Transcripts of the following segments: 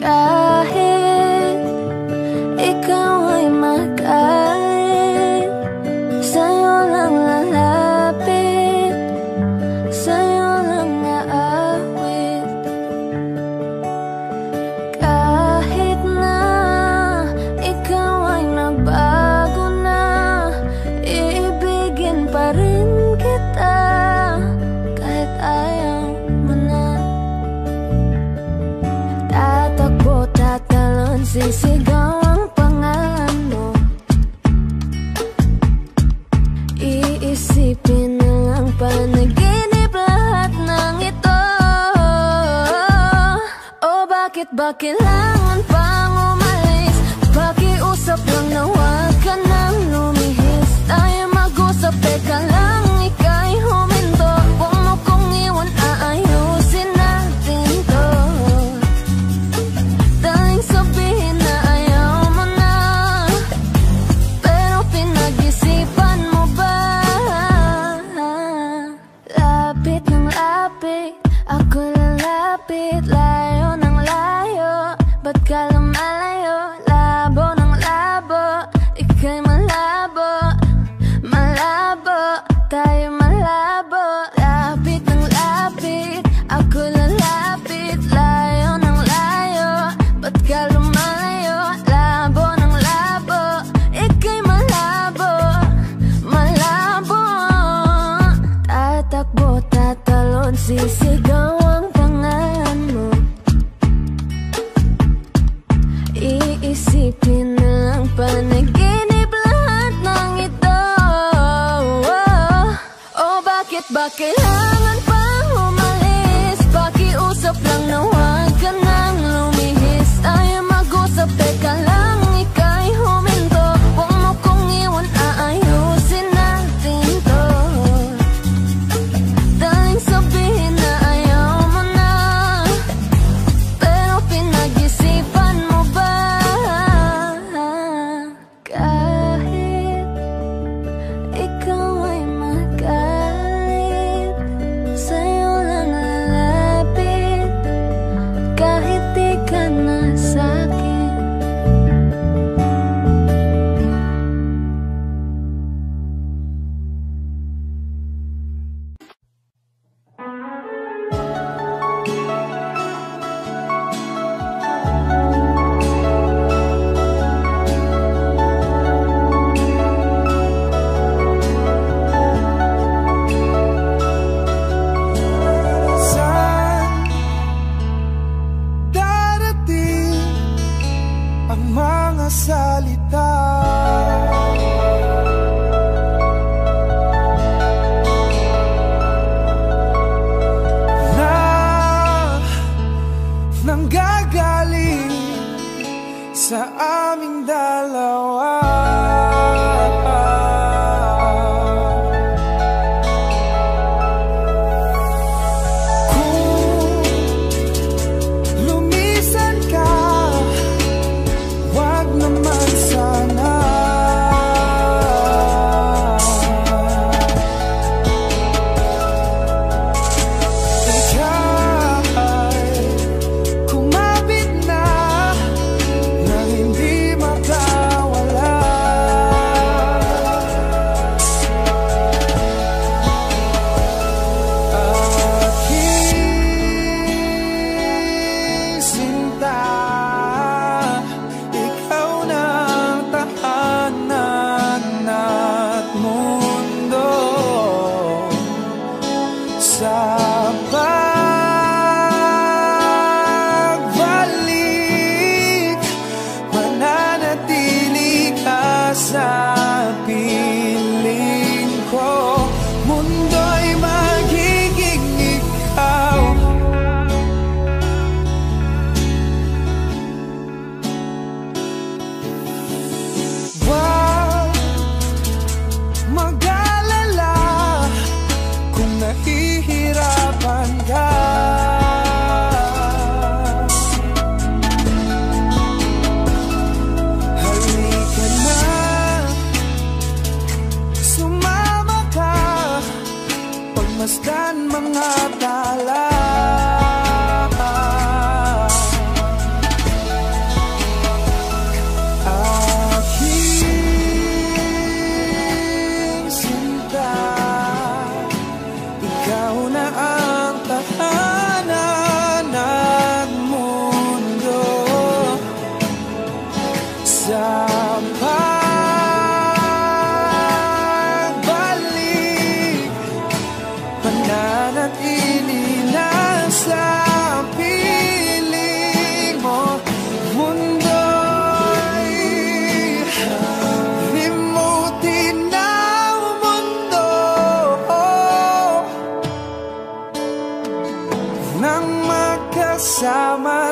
God. ba kailangan pang umalis? Pakiusap lang na huwag ka nang lumihis Tayo mag-usap, teka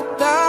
mata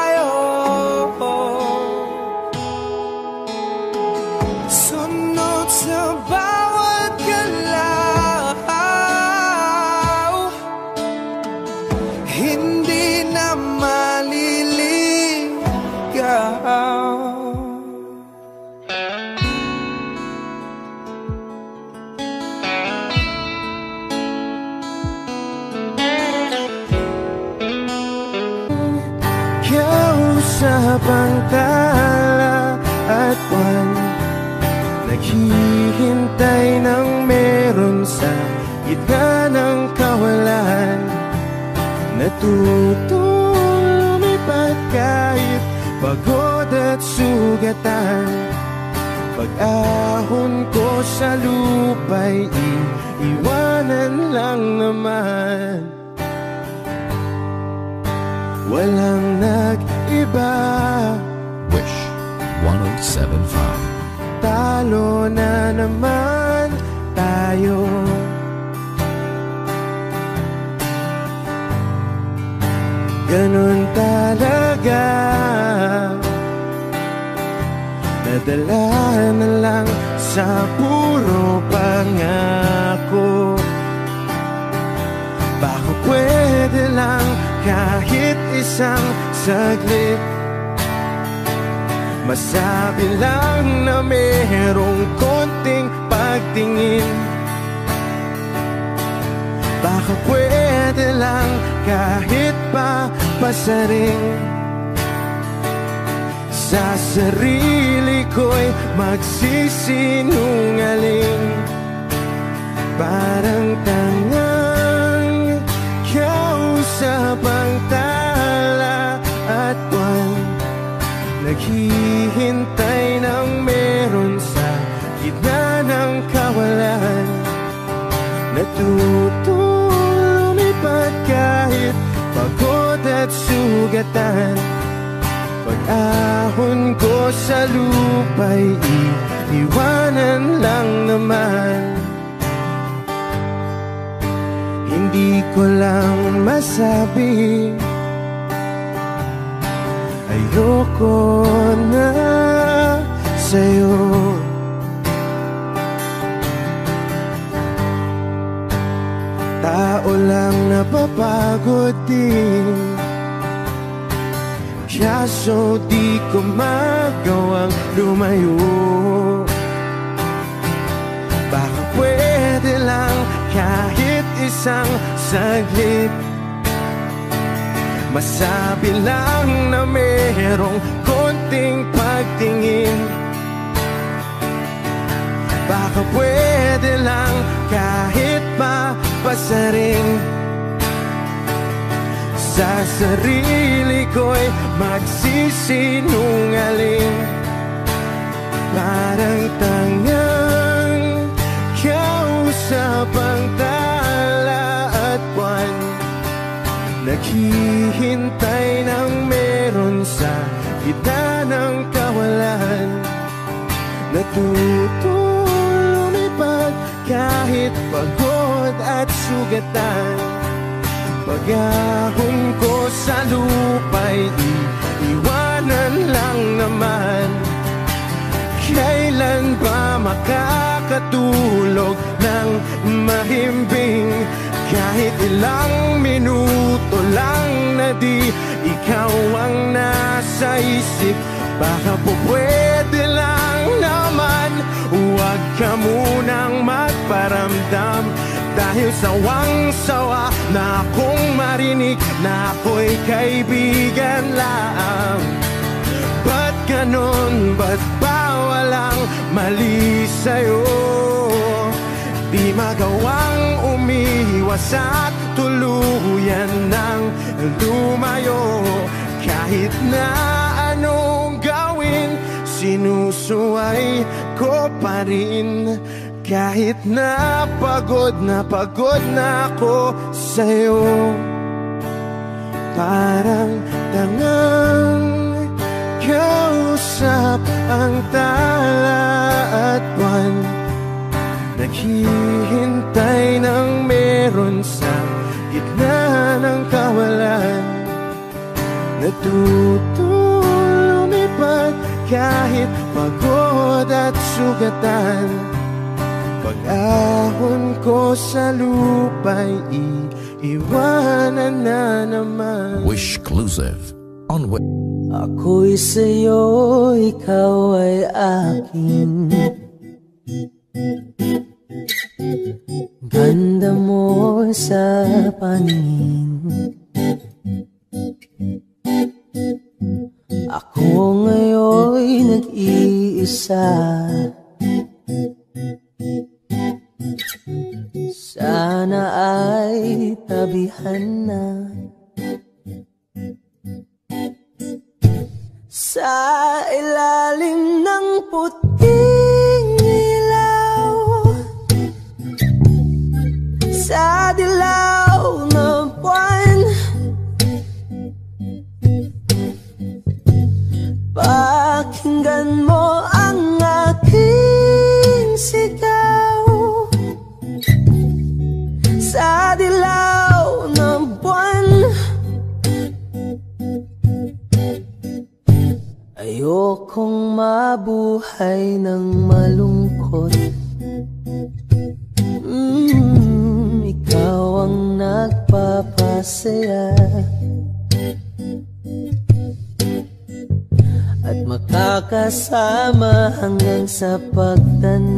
Natutong lumipad kahit pagod at sugatan. Pag-ahon ko sa lupa'y iiwanan lang naman. Walang nag-iba. Wish. 1075. Talo na naman Nadala na lang sa puro pangako. Baka pwede lang kahit isang saglit. Masabi lang na merong konting pagtingin. Baka pwede lang kahit pa pasaring. Sa sarili ko'y magsisinungaling. Parang tangang kausap ang tala at buwan. Naghihintay ng meron sa gitna ng kawalan. Natutong lumipad kahit pagod at sugatan Pag-ahon ko sa lupa'y iiwanan lang naman. Hindi ko lang masabi Ayoko na sa'yo. Tao lang napapagod din Kaso di ko magawang lumayo. Baka pwede lang kahit isang saglit. Masabi lang na merong konting pagtingin. Baka pwede lang kahit pa pasaring Sa sarili ko'y magsisinungaling. Parang tangang kausap ang tala at buwan. Naghihintay ng meron sa gitna ng kawalan. Lumipad kahit pagod at sugatan Pag-ahon ko sa lupa'y iiwanan lang naman. Kailan ba makakatulog ng mahimbing? Kahit ilang minuto lang na di ikaw ang nasa isip Baka po pwede lang naman. Huwag ka munang magparamdam Dahil sawang-sawa na akong marinig Na ako'y kaibigan lang Ba't ganon? Ba't ba walang mali sa'yo? Di magawang umiwas at tuluyan ng lumayo Kahit na anong gawin Sinusuway ko pa rin Kahit na pagod na pagod na ako sa'yo Parang tangang kausap ang tala at buwan. Naghihintay ng meron sa gitna ng kawalan. Natutong lumipad kahit pagod at sugatan Pag-ahon ko sa lupa'y iiwanan na naman. Wishclusive on Ako'y sa'yo, ikaw ay akin. Ganda mo sa paningin. Ako ngayon nag-iisa ay tabihan na Sa ilalim ng puting sa dilaw makakasama hanggang sa pagtanda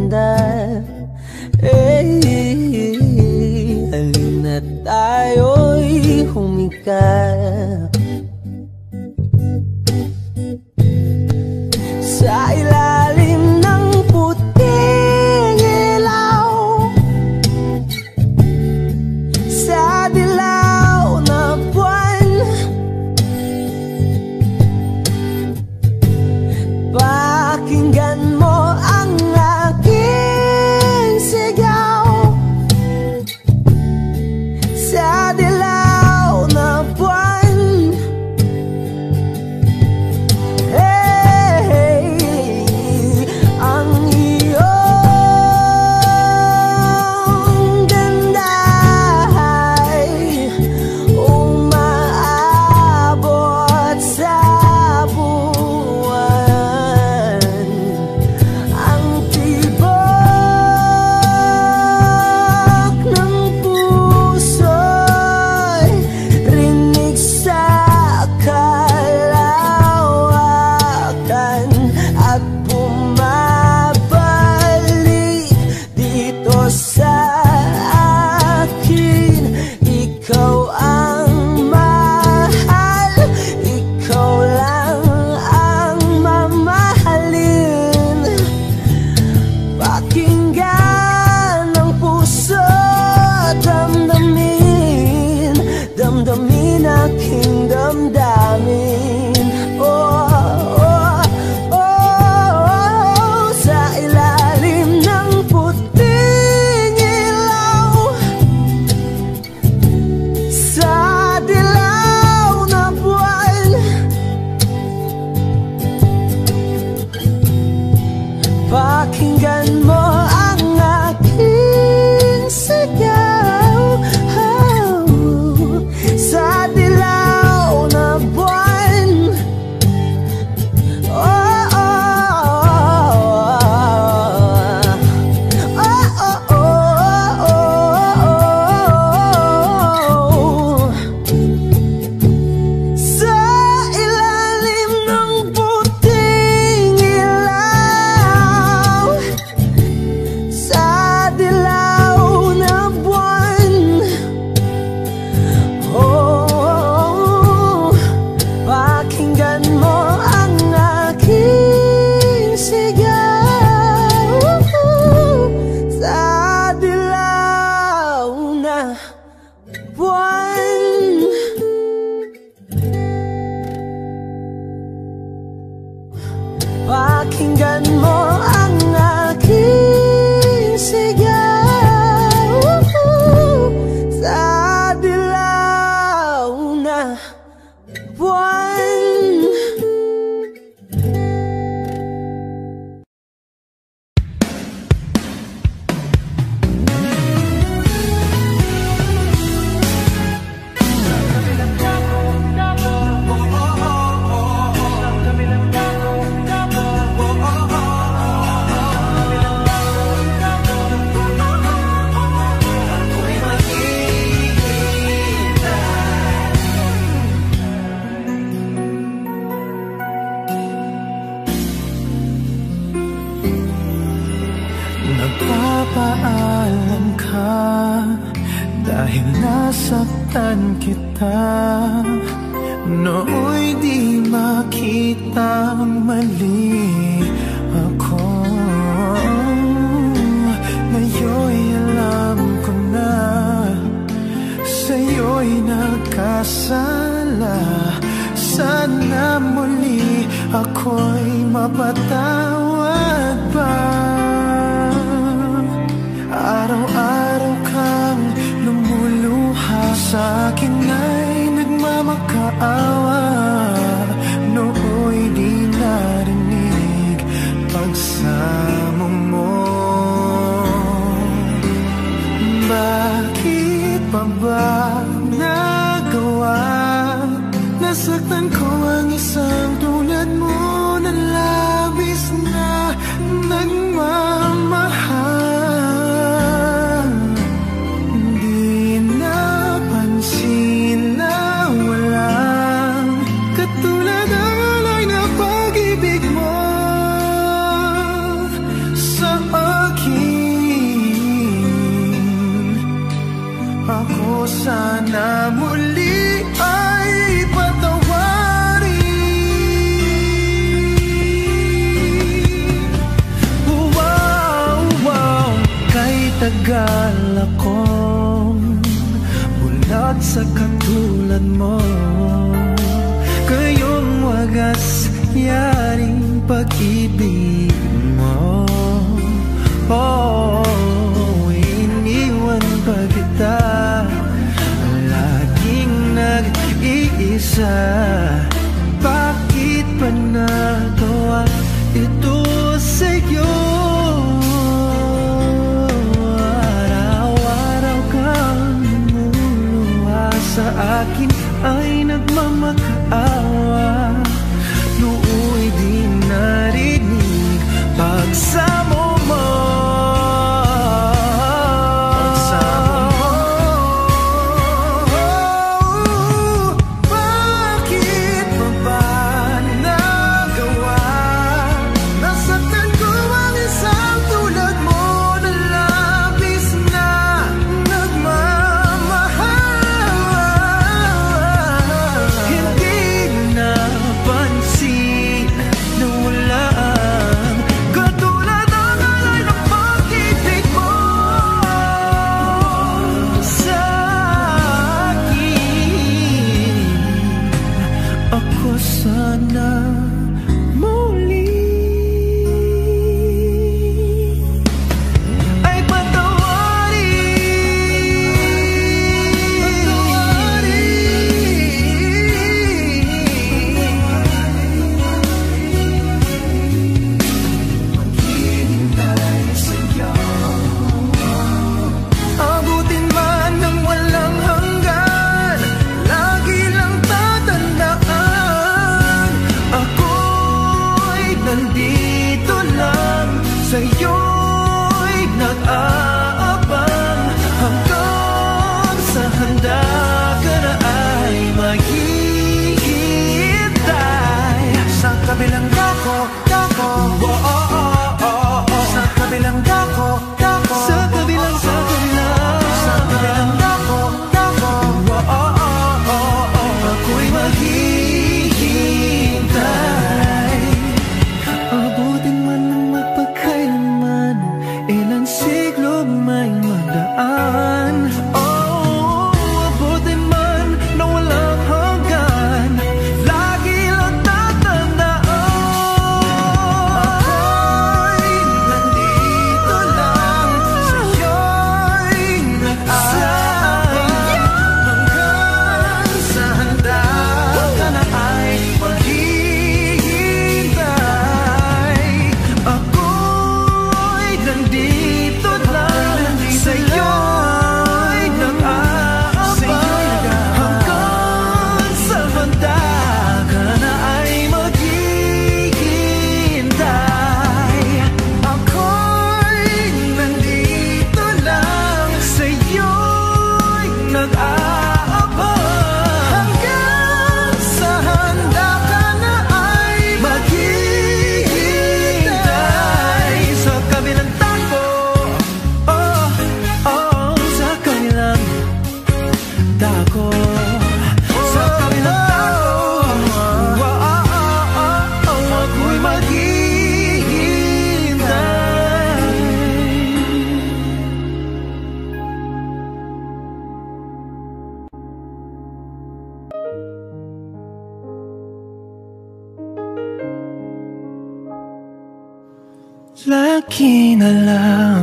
na lang.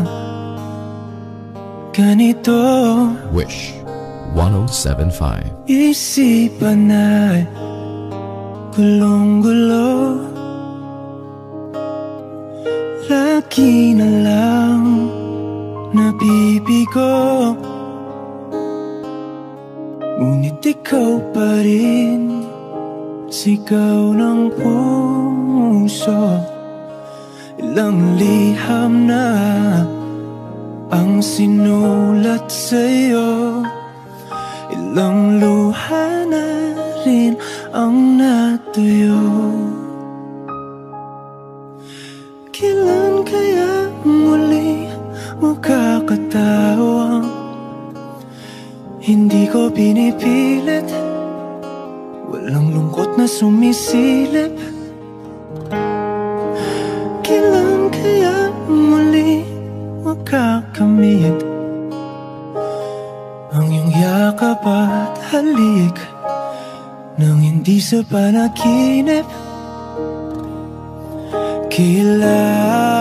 Ganito. Wish. 107.5 Isipan na'y gulong-gulo. Laki na lang nabibigo Ngunit ikaw pa rin sigaw ng puso. Ilang liham na ang sinulat sa'yo. Ilang luha na rin ang natuyo. Kailan kaya muli makakatawang Hindi ko pinipilit? Walang lungkot na sumisilip makakamit Ang iyong yakap at halik Nang hindi sa panaginip. Kilala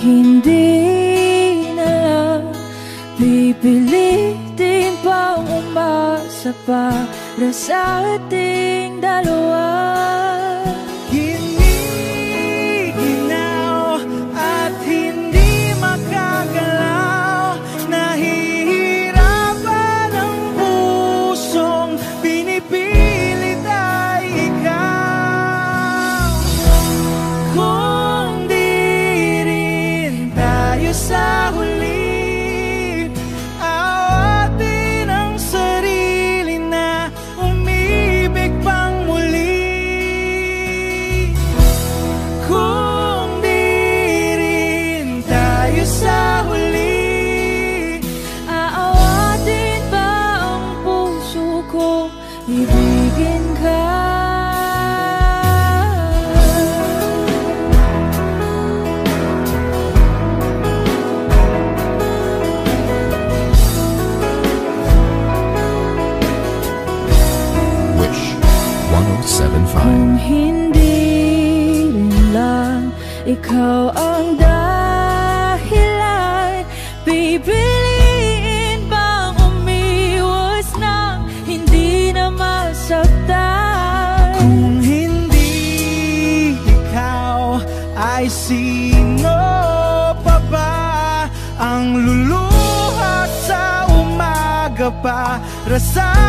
hindi na Pipilitin pang umasa para sa ating dalawa. Para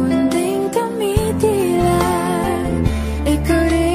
Unti-unting tumitila Ikaw rin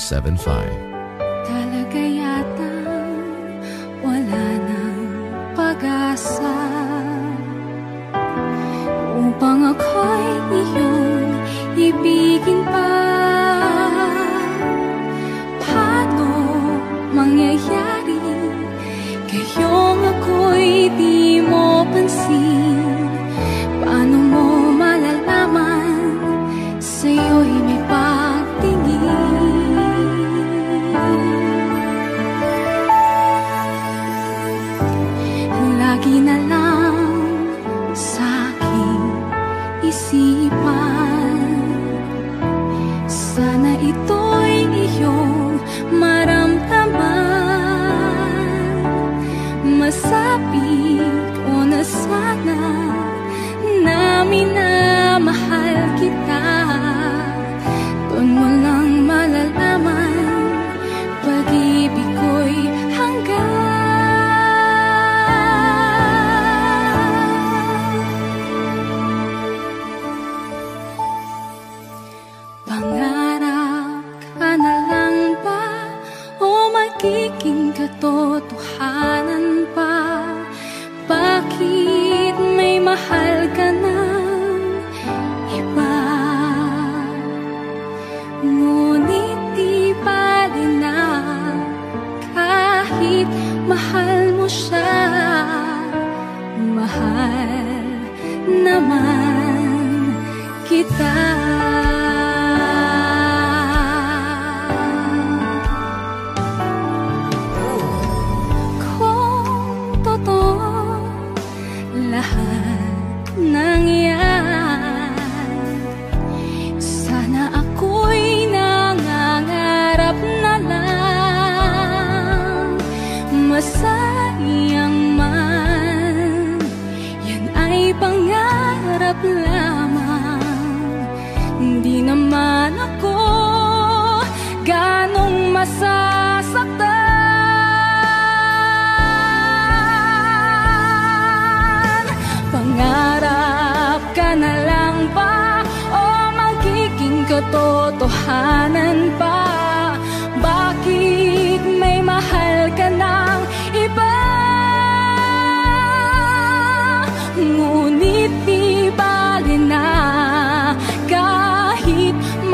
1075.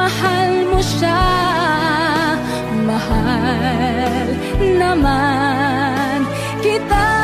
Mahal mo siya. Mahal naman kita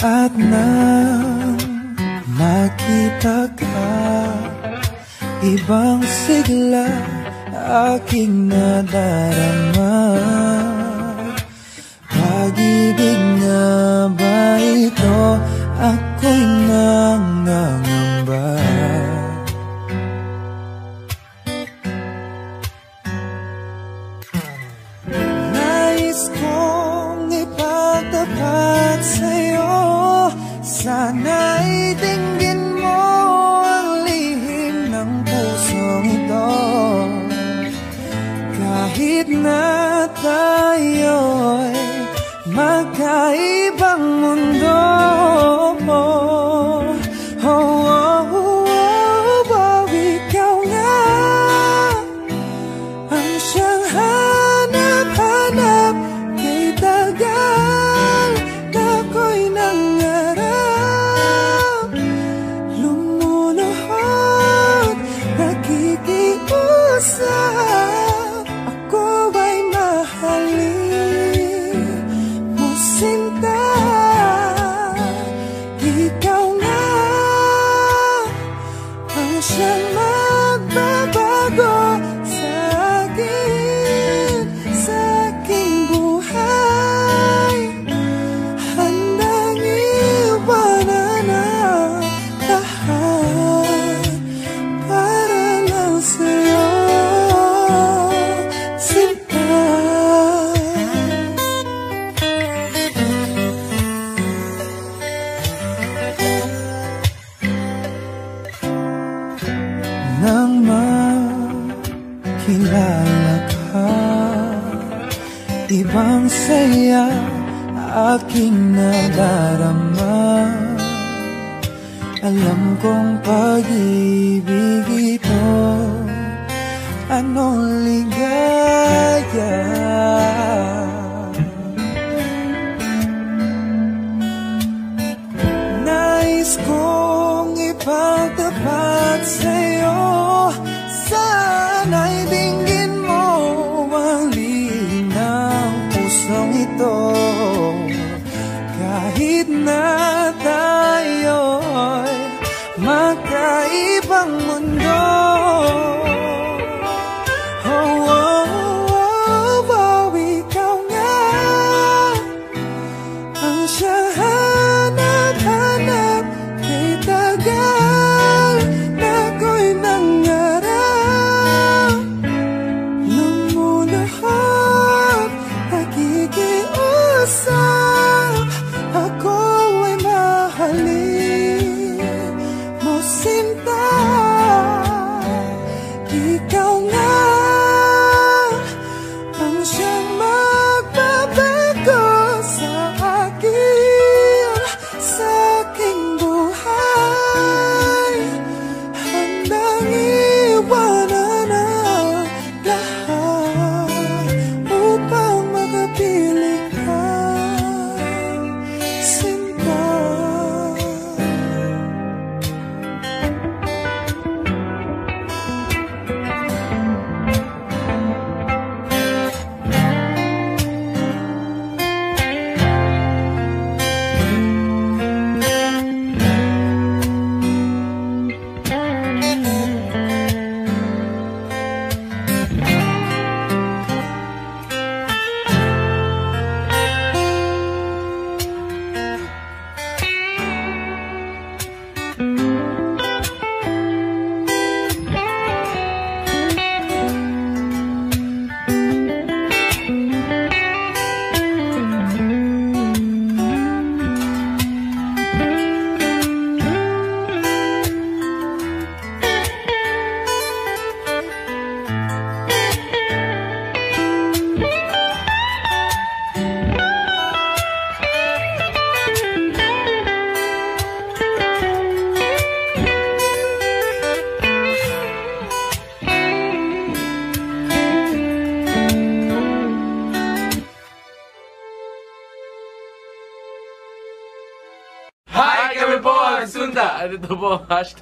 At nang makita ka Ibang sigla aking nadarama Pag-ibig nga ba ito? Ako'y nangangang 可以。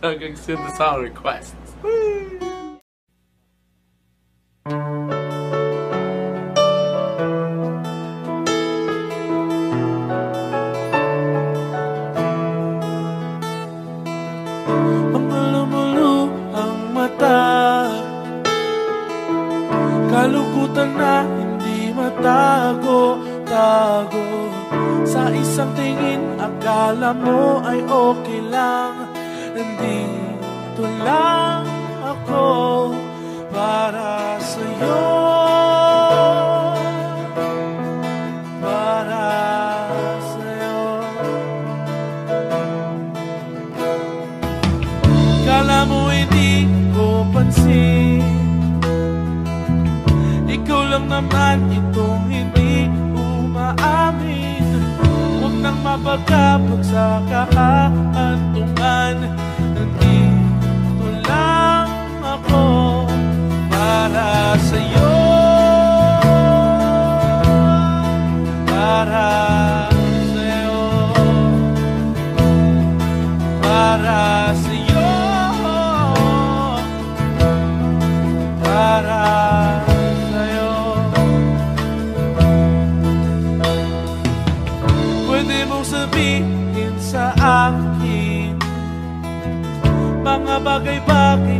I'm gonna send the sound request. lang naman itong hindi umaamin. Huwag nang mapagkapag sa kaantungan. Nandito lang ako para sa'yo. Para bagay-bagay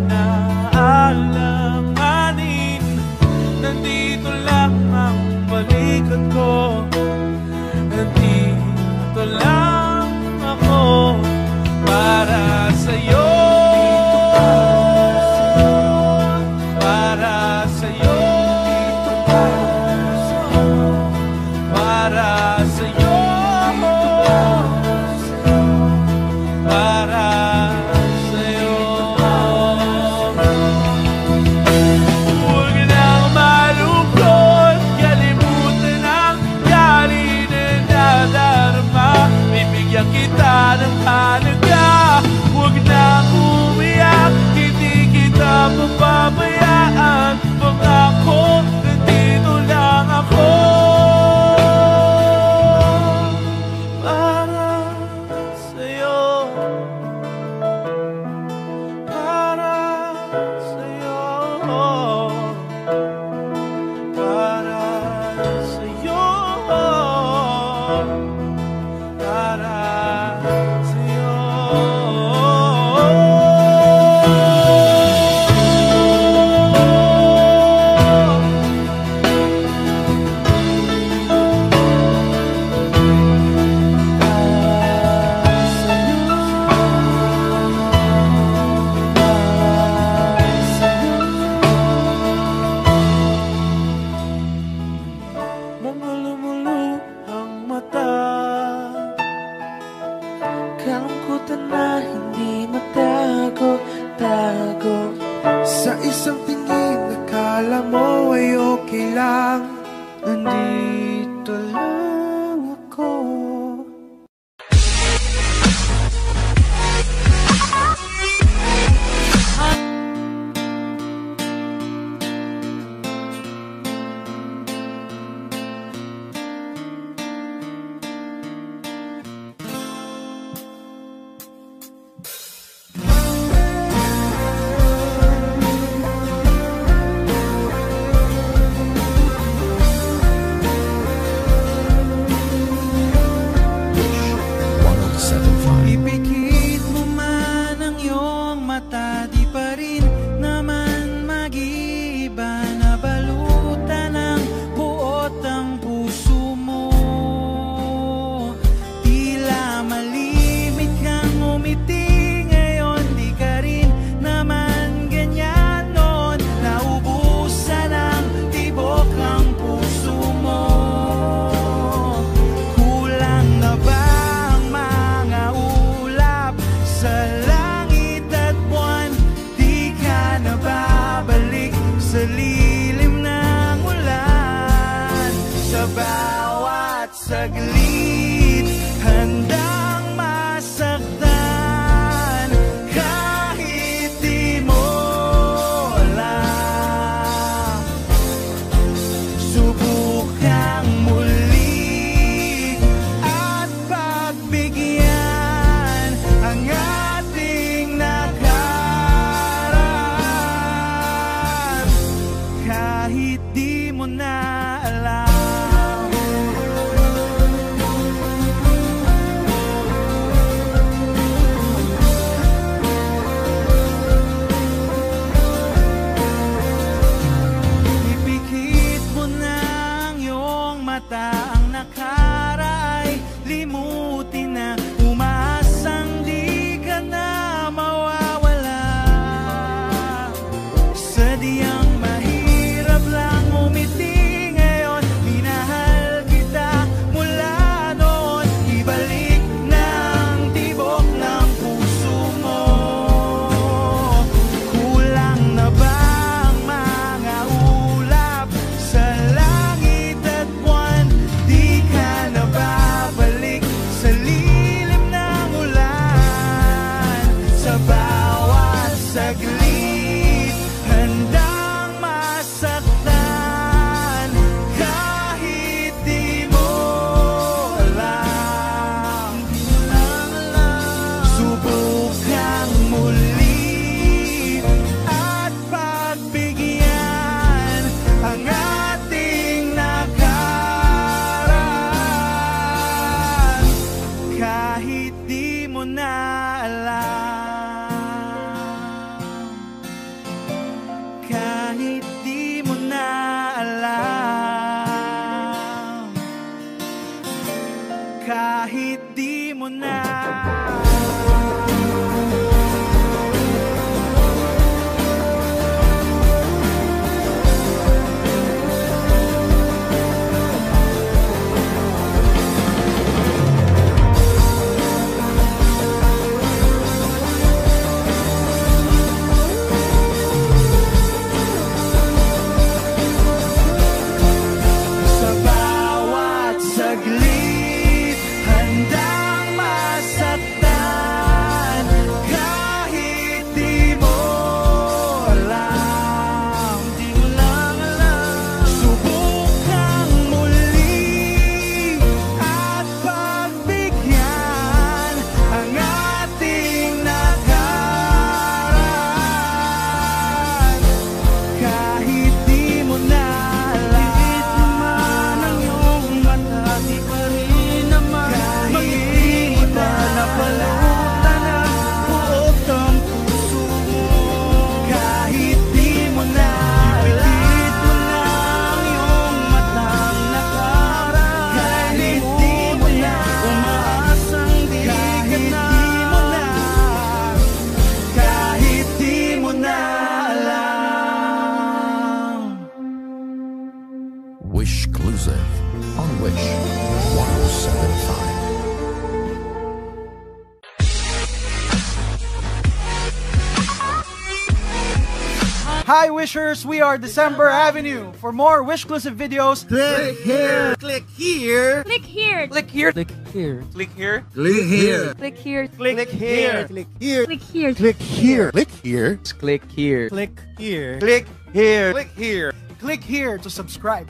wishers, we are December Avenue. For more wishclusive videos, click here, click here, click here, click here, click here, click here, click here, click here, click here, click here, click here, click here, click here, click here, click here, click here, click here, click here Click here to subscribe.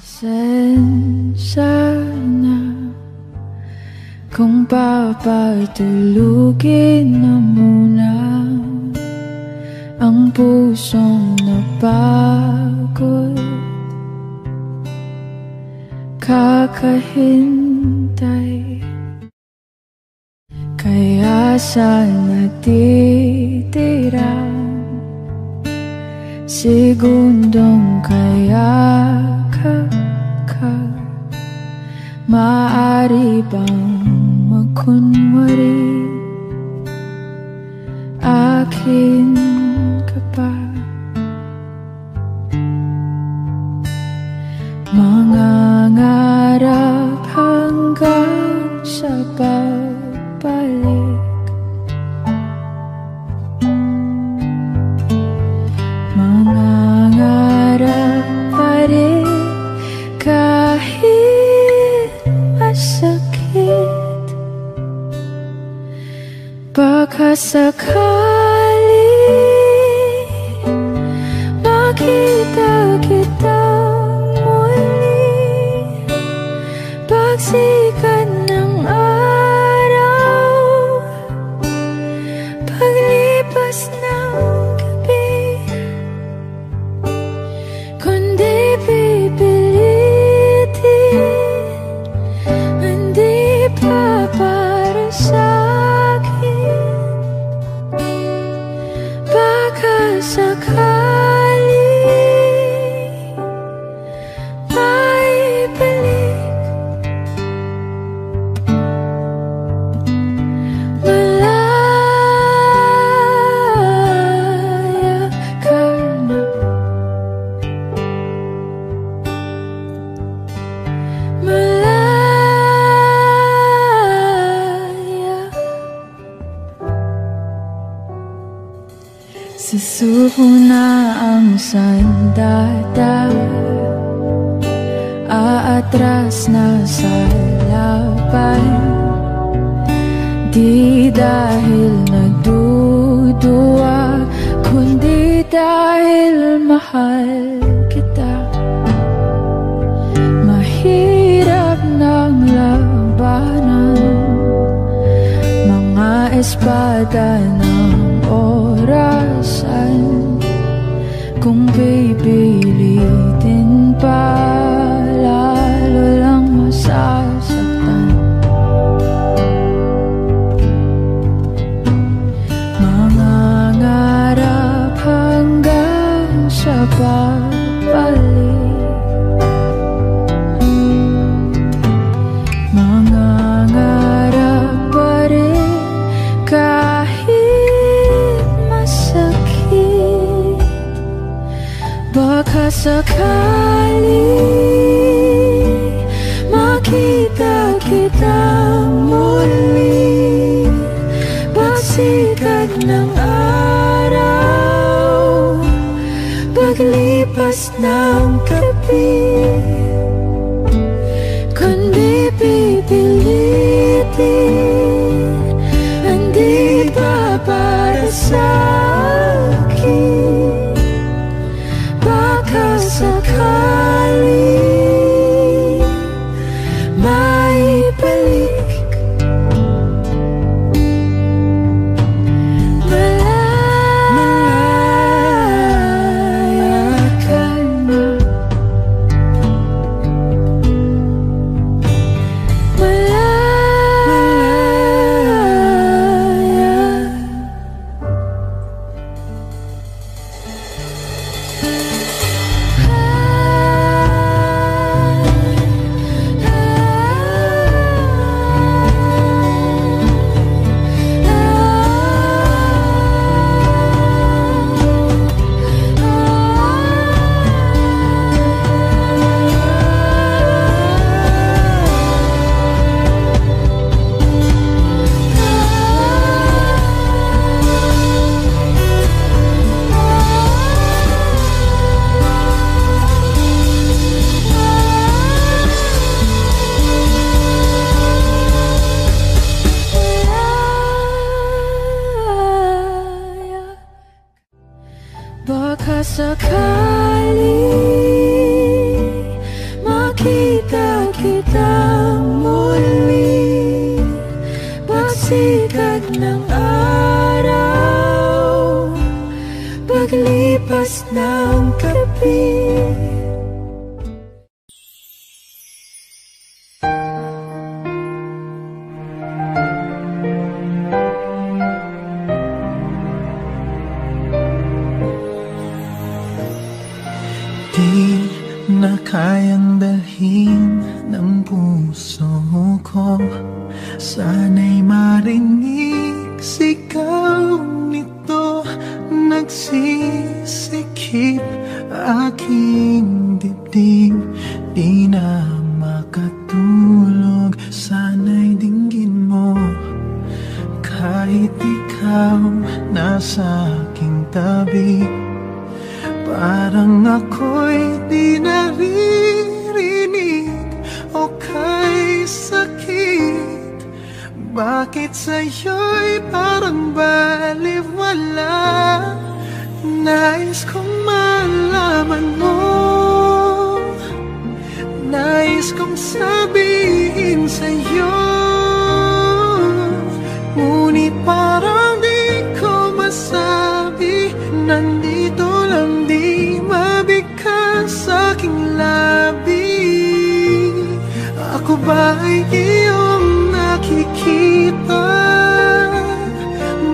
Senza kung papatulugin na muna ang pusong napagod kakahintay. Kaya sana titira segundong kaya ka, ka maari bang couldn't worry. din Andito para sa'yo Ngunit parang di ko masabi Nandito lang di mabigkas sa aking labi Ako ba ay iyong nakikita?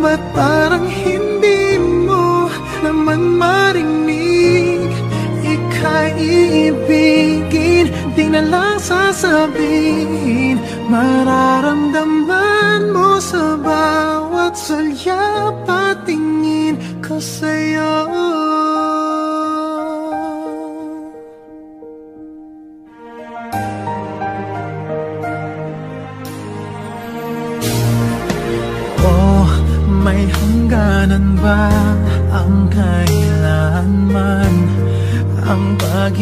Ba't parang hindi mo naman marinig? Ika'y iibigin, di na lang sasabihin Mararamdaman Pasalya patingin ko sa'yo. Oh, may hangganan ba ang kailanman? Ang pag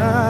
time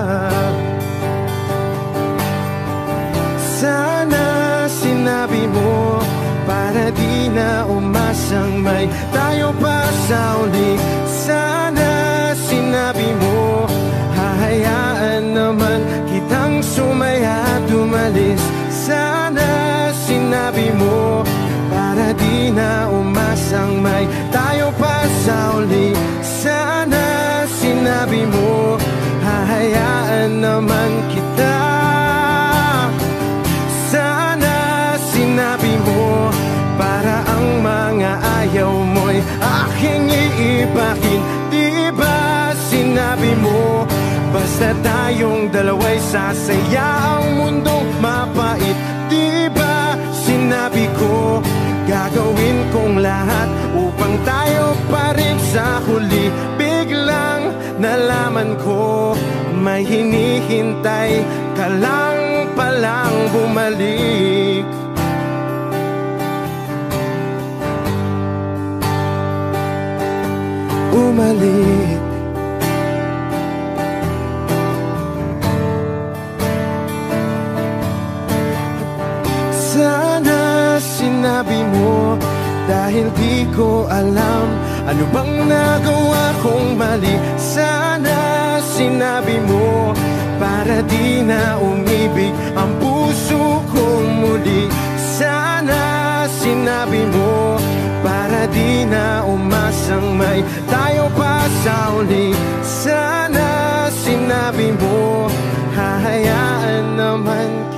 tayong dalawa'y sasaya Ang mundong mapait Di ba sinabi ko? Gagawin kong lahat Upang tayo pa rin sa huli. Biglang nalaman ko May hinihintay ka lang palang bumalik. Umalik Dahil di ko alam Ano bang nagawa kong mali? Sana sinabi mo Para di na umibig Ang puso kong muli. Sana sinabi mo Para di na umasang may Tayo pa sa uli. Sana sinabi mo Hahayaan naman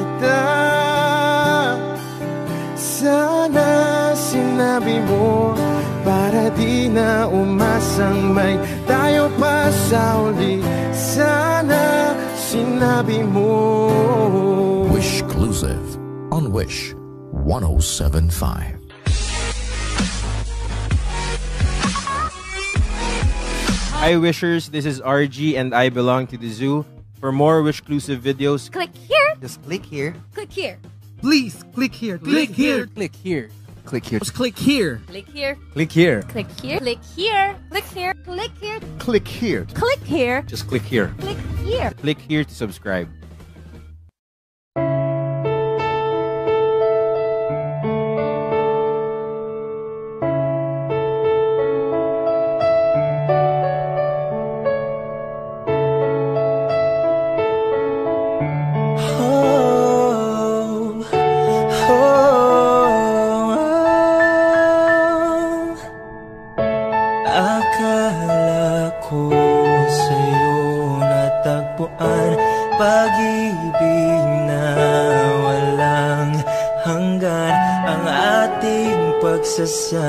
sinabi mo Para di na umasang may Tayo pa sa uli Sana sinabi mo Wish Exclusive on Wish 1075. Hi Wishers, this is RG and I belong to the zoo. For more Wishclusive videos, Click here, Just click here. click here, Please click here. Click here. Click here. Click here. Just click here. click here, click here. click here, click here, click here, click here, Click here. click here, Just click here. click here. Click here to subscribe. 下。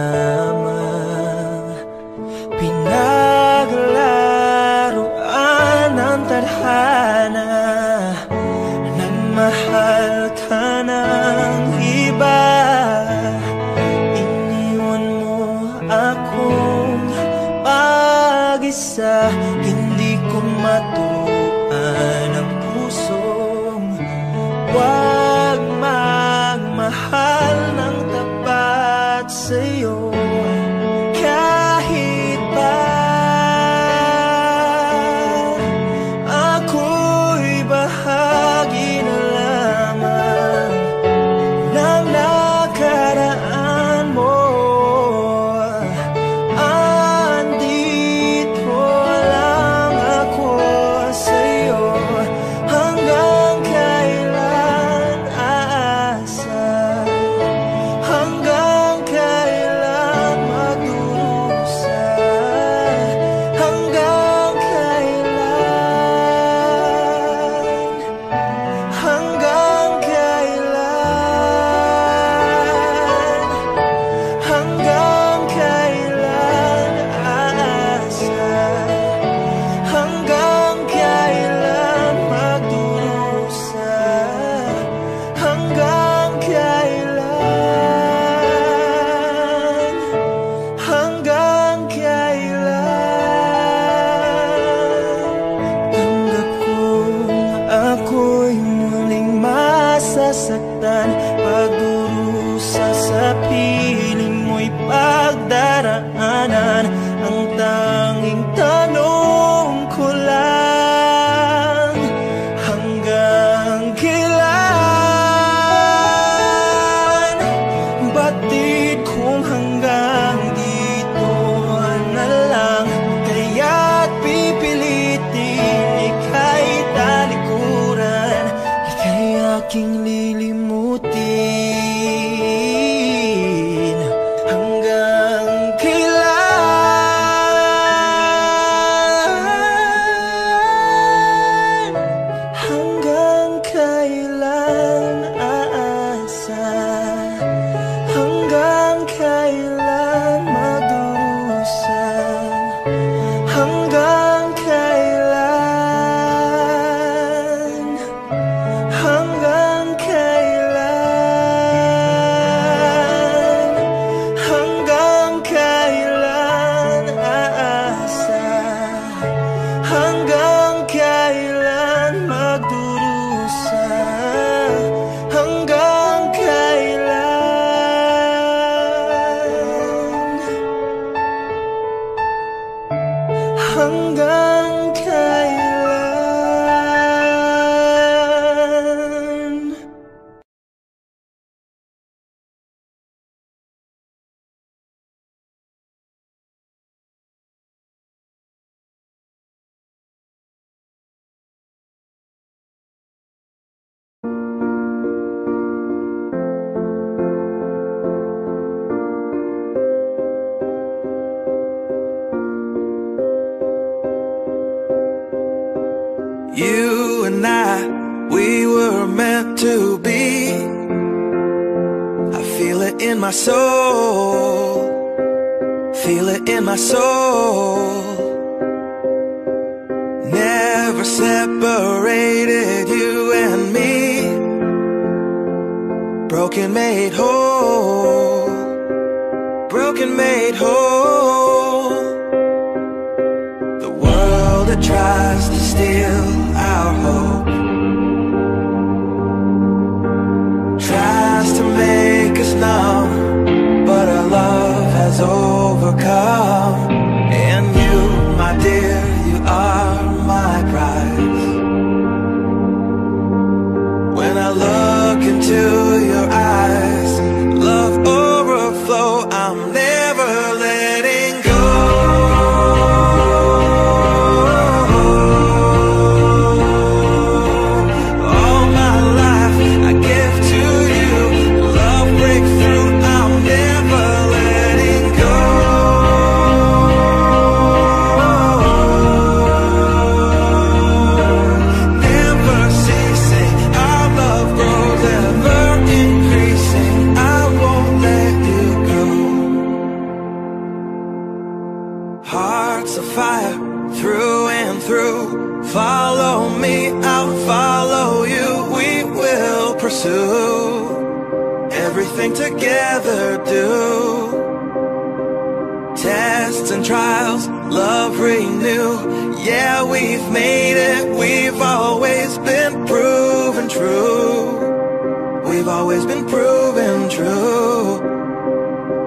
new. Yeah, we've made it, we've always been proven true. We've always been proven true.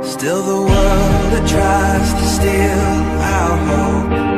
Still the world that tries to steal our hope.